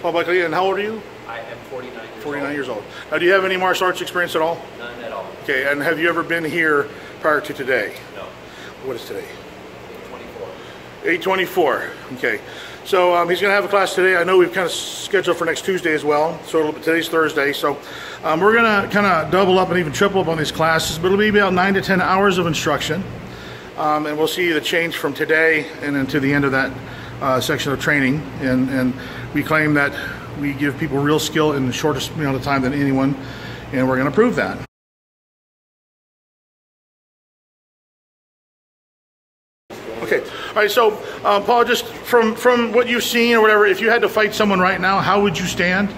Paul Buckley, and how old are you? I am 49 years 49 old. years old. Now, do you have any martial arts experience at all? None at all. Okay, and have you ever been here prior to today? No. What is today? 824. 824, Okay. So um, he's going to have a class today. I know we've kind of scheduled for next Tuesday as well. So it'll, today's Thursday. So um, we're going to kind of double up and even triple up on these classes, but it'll be about nine to 10 hours of instruction. Um, and we'll see the change from today and then to the end of that uh, section of training. And, and we claim that we give people real skill in the shortest amount of time than anyone. And we're going to prove that. Okay. All right. So, uh, Paul, just from from what you've seen or whatever, if you had to fight someone right now, how would you stand?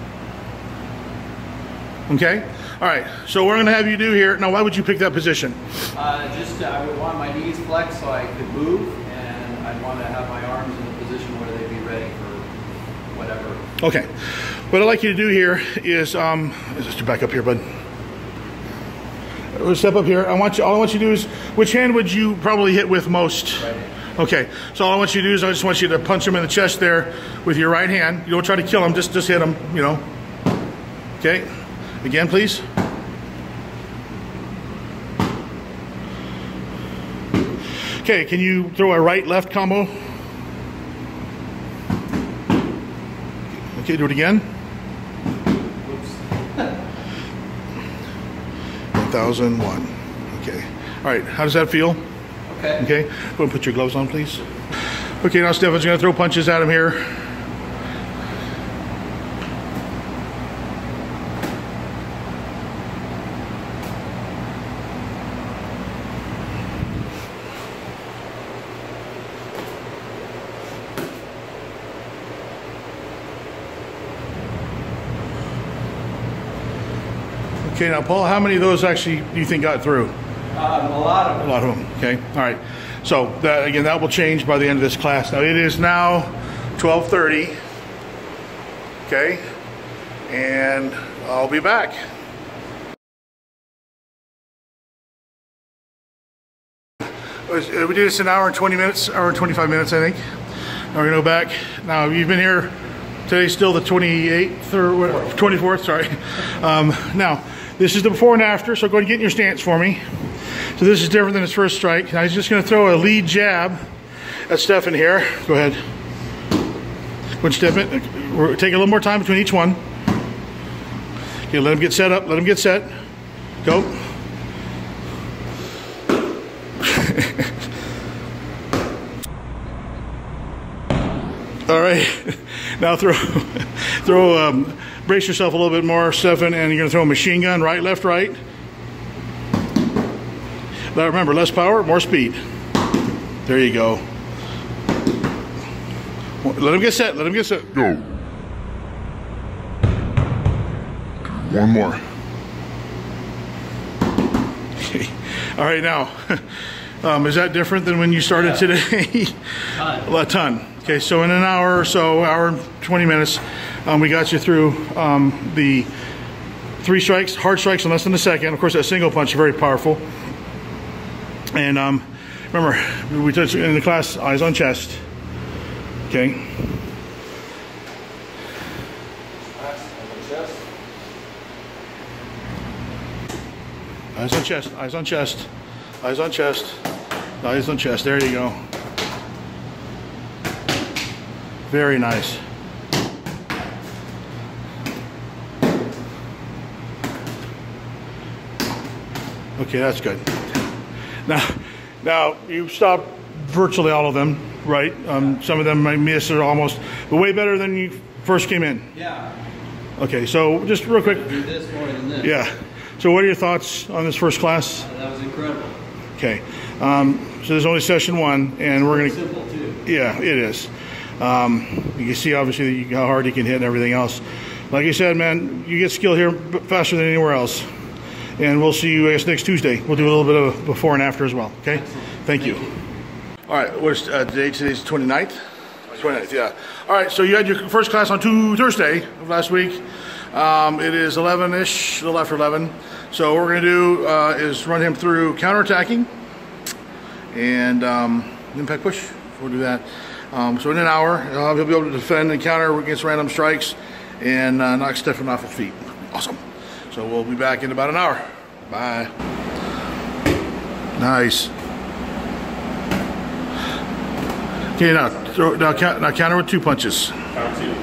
Okay. All right. So, I'm going to have you do here. Now, why would you pick that position? Uh, just uh, I would want my knees flexed so I could move, and I'd want to have my arms in a position where they'd be ready for whatever. Okay. What I'd like you to do here is um, just back up here, bud. We'll Step up here. I want you. All I want you to do is, which hand would you probably hit with most? Right. Okay. So all I want you to do is, I just want you to punch him in the chest there with your right hand. You don't try to kill him. Just just hit him. You know. Okay. Again, please. Okay. Can you throw a right-left combo? Okay. Do it again. Oops. 1001. Okay. All right. How does that feel? Okay. Okay. Go ahead and put your gloves on, please. Okay. Now Stefan's going to throw punches at him here. Okay. Now, Paul, how many of those actually do you think got through? Um, a lot of them. A lot of them. Okay. All right. So that again, that will change by the end of this class. Now it is now 12:30. Okay. And I'll be back. Uh, We did this an hour and 20 minutes, hour and 25 minutes, I think. Now we're gonna go back. Now you've been here. Today's still the 28th or what- 24th. Sorry. Um, now this is the before and after. So go ahead and get in your stance for me. So this is different than his first strike. Now he's just going to throw a lead jab at Stefan here. Go ahead. It. We're take a little more time between each one. Okay, let him get set up. Let him get set. Go. All right. Now throw, throw. Um, brace yourself a little bit more, Stefan, and you're going to throw a machine gun right, left, right. Now remember, less power, more speed. There you go. Let him get set. Let him get set. Go. One more. Okay. All right, now, um, is that different than when you started today? Ton. a ton. Okay, so in an hour or so, hour and 20 minutes, um, we got you through um, the three strikes, hard strikes in less than a second. Of course, that single punch is very powerful. And um, remember, we touched in the class, eyes on chest. Okay. Eyes on chest, eyes on chest, eyes on chest, eyes on chest. There you go. Very nice. Okay, that's good. Now, now you stopped virtually all of them, right? Um, some of them might miss or almost, but way better than you first came in. Yeah. Okay, so just real quick, Do this more than this. yeah. So, what are your thoughts on this first class? That was incredible. Okay, um, so there's only session one, and we're gonna. Simple too. Yeah, it is. Um, you can see obviously how hard you can hit and everything else. Like I said, man, you get skill here faster than anywhere else. And we'll see you, I guess, next Tuesday. We'll do a little bit of before and after as well. Okay? Thank you. All right, what's uh, today? Today's 29th? 29th, yeah. All right, so you had your first class on two, Thursday of last week. Um, it is 11 ish, a little after 11. So, what we're going to do uh, is run him through counterattacking and um, impact push. We'll do that. Um, so in an hour, uh, he'll be able to defend and counter against random strikes, and uh, knock Stefan off his feet. Awesome. So we'll be back in about an hour. Bye. Nice. Okay, now, throw, now, count, now counter with two punches. Count two.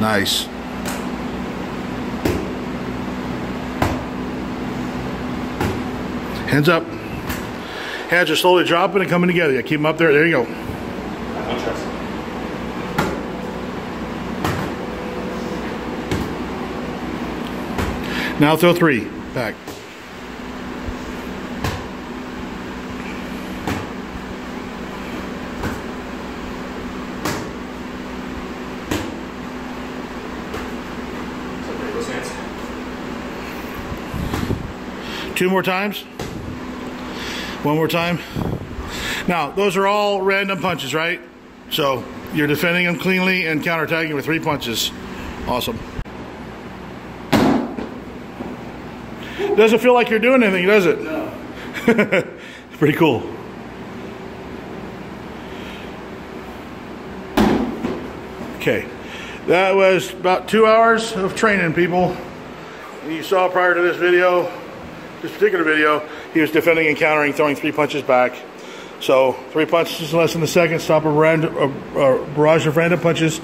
Nice. Hands up. Hands are slowly dropping and coming together. Yeah, keep them up there. There you go. Now throw three. Back. Okay, those hands. Two more times. One more time. Now, those are all random punches, right? So you're defending them cleanly and counterattacking with three punches. Awesome. Doesn't feel like you're doing anything, does it? No. Pretty cool. Okay, that was about two hours of training, people. You saw prior to this video, this particular video, he was defending and countering, throwing three punches back. So three punches less than a second, stop a, random, a, a barrage of random punches,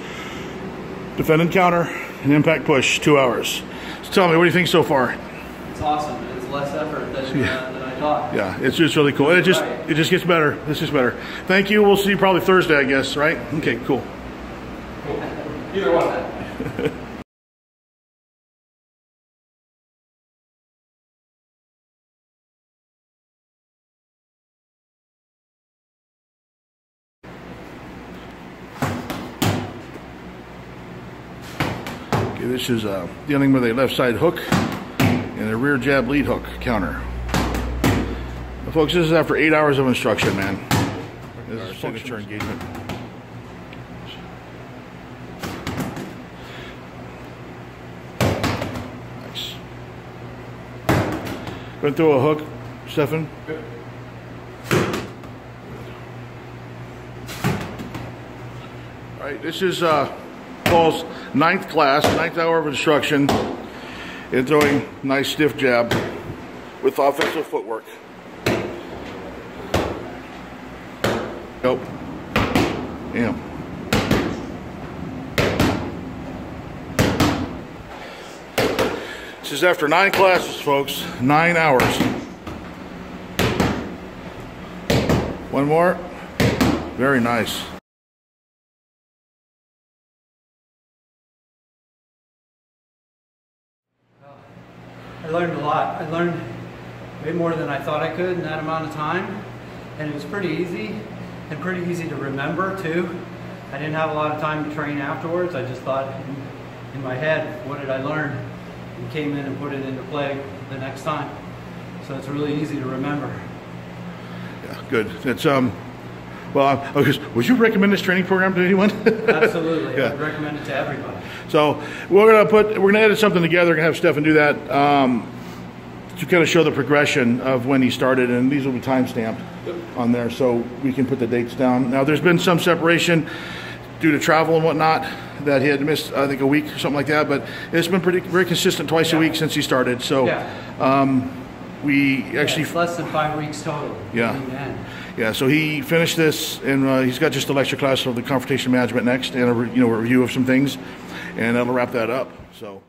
defend and counter, and impact push, two hours. So tell me, what do you think so far? It's awesome. It's less effort than, Yeah. uh, than I thought. Yeah, it's just really cool. And it just Right. it just gets better. It's just better. Thank you. We'll see you probably Thursday, I guess, right? Okay, cool. Either one. Okay, this is uh, dealing with a left side hook and a rear jab lead hook counter. Now, folks, this is after eight hours of instruction, man. This is signature engagement. Nice. Going through a hook, Stefan. Good. All right, this is uh, Paul's ninth class, ninth hour of instruction and throwing nice stiff jab with offensive footwork. Nope. Yeah. This is after nine classes, folks. Nine hours. One more. Very nice. I learned a lot. I learned way more than I thought I could in that amount of time. And it was pretty easy and pretty easy to remember too. I didn't have a lot of time to train afterwards. I just thought in, in my head, what did I learn? And came in and put it into play the next time. So it's really easy to remember. Yeah, good. It's um. Well, I was, would you recommend this training program to anyone? Absolutely. Yeah. I would recommend it to everybody. So we're gonna put we're gonna edit something together. We're gonna have Stefan do that um, to kind of show the progression of when he started, and these will be time stamped on there, so we can put the dates down. Now, there's been some separation due to travel and whatnot that he had missed, I think, a week or something like that. But it's been pretty very consistent, twice a week since he started. So Yeah. we Yeah, actually it's less than five weeks total. Yeah. Yeah, so he finished this, and uh, he's got just a lecture class of the confrontation management next, and a you know a review of some things, and that'll wrap that up. So.